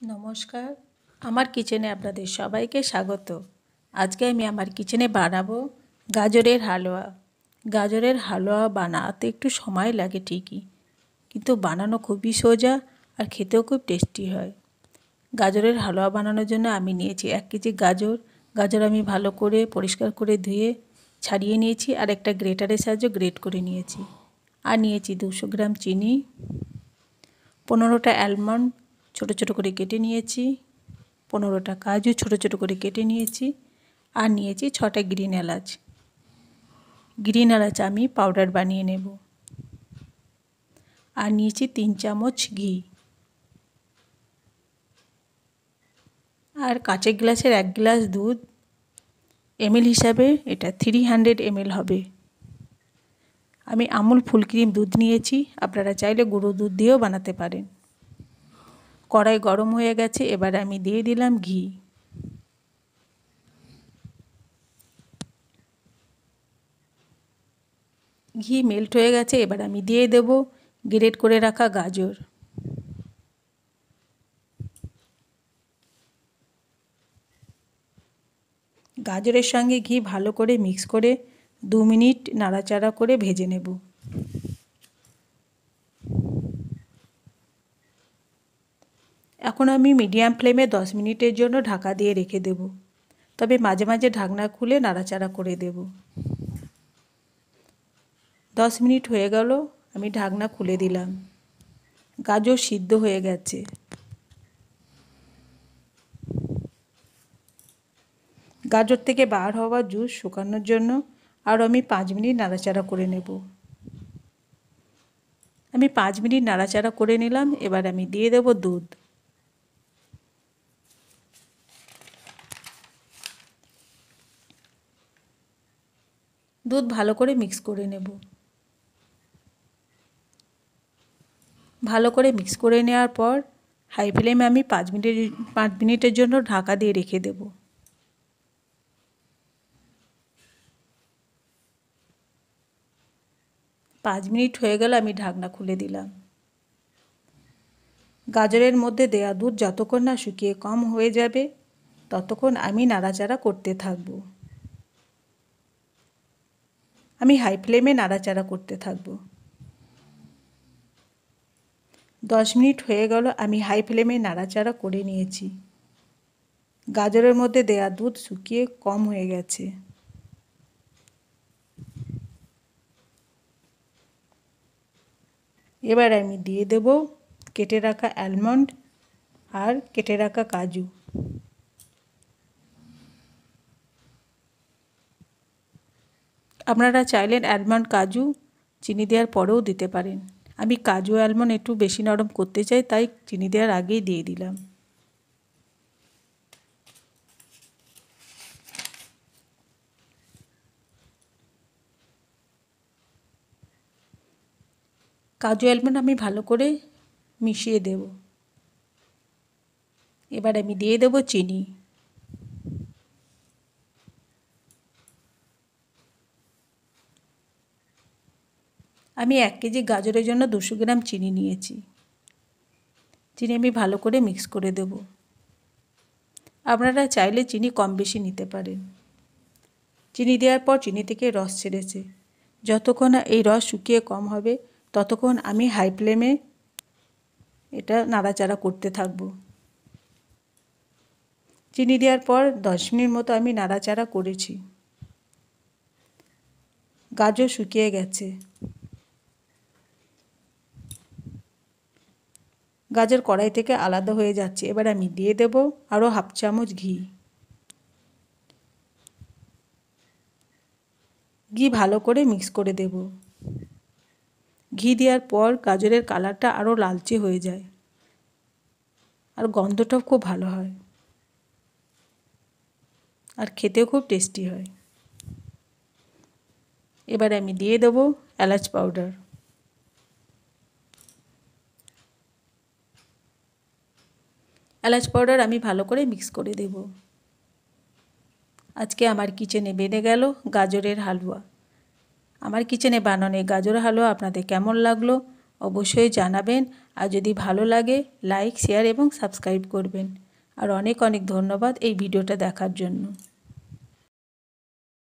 নমস্কার। আমার কিচেনে আপনাদের সবাইকে স্বাগত। আজকে আমি আমার কিচেনে বানাবো গাজরের হালুয়া। গাজরের হালুয়া বানাতে একটু সময় লাগে ঠিকই, কিন্তু বানানো খুবই সোজা আর খেতেও খুব টেস্টি হয়। গাজরের হালুয়া বানানোর জন্য আমি নিয়েছি এক কেজি গাজর। গাজর আমি ভালো করে পরিষ্কার করে ধুয়ে ছাড়িয়ে নিয়েছি আর একটা গ্রেটারের সাহায্যে গ্রেট করে নিয়েছি। আর নিয়েছি দুশো গ্রাম চিনি, পনেরোটা অ্যালমন্ড ছোট ছোট করে কেটে নিয়েছি। পনেরোটা কাজু ছোট ছোট করে কেটে নিয়েছি। আর নিয়েছি ছটা গ্রিন এলাচ। গ্রিন এলাচ আমি পাউডার বানিয়ে নেব। আর নিয়েছি তিন চামচ ঘি। আর কাঁচের গ্লাসের এক গ্লাস দুধ। এমএল হিসাবে এটা থ্রি হান্ড্রেড এমএল হবে। আমি আমুল ফুল ক্রিম দুধ নিয়েছি। আপনারা চাইলে গুঁড়ো দুধ দিয়েও বানাতে পারেন। কড়াই গরম হয়ে গেছে, এবার আমি দিয়ে দিলাম ঘি। ঘি মেল্ট হয়ে গেছে, এবার আমি দিয়ে দেব গ্রেট করে রাখা গাজর। গাজরের সঙ্গে ঘি ভালো করে মিক্স করে দু মিনিট নাড়াচাড়া করে ভেজে নেব। এখন আমি মিডিয়াম ফ্লেমে দশ মিনিটের জন্য ঢাকা দিয়ে রেখে দেব। তবে মাঝে মাঝে ঢাকনা খুলে নাড়াচাড়া করে দেব। দশ মিনিট হয়ে গেল, আমি ঢাকনা খুলে দিলাম। গাজর সিদ্ধ হয়ে গেছে। গাজর থেকে বার হওয়া জুস শুকানোর জন্য আরও আমি পাঁচ মিনিট নাড়াচাড়া করে নেব। আমি পাঁচ মিনিট নাড়াচাড়া করে নিলাম, এবার আমি দিয়ে দেব দুধ। দুধ ভালো করে মিক্স করে নেব। ভালো করে মিক্স করে নেওয়ার পর হাই ফ্লেমে আমি পাঁচ মিনিট, পাঁচ মিনিটের জন্য ঢাকা দিয়ে রেখে দেব। পাঁচ মিনিট হয়ে গেল, আমি ঢাকনা খুলে দিলাম। গাজরের মধ্যে দেয়া দুধ যতক্ষণ না শুকিয়ে কম হয়ে যাবে, ততক্ষণ আমি নাড়াচাড়া করতে থাকব। আমি হাই ফ্লেমে নাড়াচাড়া করতে থাকব। দশ মিনিট হয়ে গেল, আমি হাই ফ্লেমে নাড়াচাড়া করে নিয়েছি। গাজরের মধ্যে দেয়া দুধ শুকিয়ে কম হয়ে গেছে। এবার আমি দিয়ে দেব কেটে রাখা অ্যালমন্ড আর কেটে রাখা কাজু। আপনারা চাইলেন অ্যালমন্ড কাজু, চিনি দেওয়ার পরেও দিতে পারেন। আমি কাজু অ্যালমন্ড একটু বেশি নরম করতে চাই, তাই চিনি দেওয়ার আগেই দিয়ে দিলাম। কাজু অ্যালমন্ড আমি ভালো করে মিশিয়ে দেব। এবার আমি দিয়ে দেব চিনি। আমি এক কেজি গাজরের জন্য দুশো গ্রাম চিনি নিয়েছি। চিনি আমি ভালো করে মিক্স করে দেব। আপনারা চাইলে চিনি কম বেশি নিতে পারেন। চিনি দেওয়ার পর চিনি থেকে রস ছেড়েছে। যতক্ষণ এই রস শুকিয়ে কম হবে, ততক্ষণ আমি হাই ফ্লেমে এটা নাড়াচাড়া করতে থাকব। চিনি দেওয়ার পর দশ মিনিট মতো আমি নাড়াচাড়া করেছি। গাজর শুকিয়ে গেছে। গাজর কড়াই থেকে আলাদা হয়ে যাচ্ছে। এবার আমি দিয়ে দেব আরও হাফ চামচ ঘি। ঘি ভালো করে মিক্স করে দেব। ঘি দেওয়ার পর গাজরের কালারটা আরও লালচে হয়ে যায়। আর গন্ধটাও খুব ভালো হয়। আর খেতেও খুব টেস্টি হয়। এবার আমি দিয়ে দেবো এলাচ পাউডার এলাচ পাউডার আমি ভালো করে মিক্স করে দেব। আজকে আমার কিচেনে বেঁধে গেল গাজরের হালুয়া। আমার কিচেনে বানানো গাজর হালুয়া আপনাদের কেমন লাগল অবশ্যই জানাবেন। আর যদি ভালো লাগে লাইক শেয়ার এবং সাবস্ক্রাইব করবেন। আর অনেক অনেক ধন্যবাদ এই ভিডিওটা দেখার জন্য।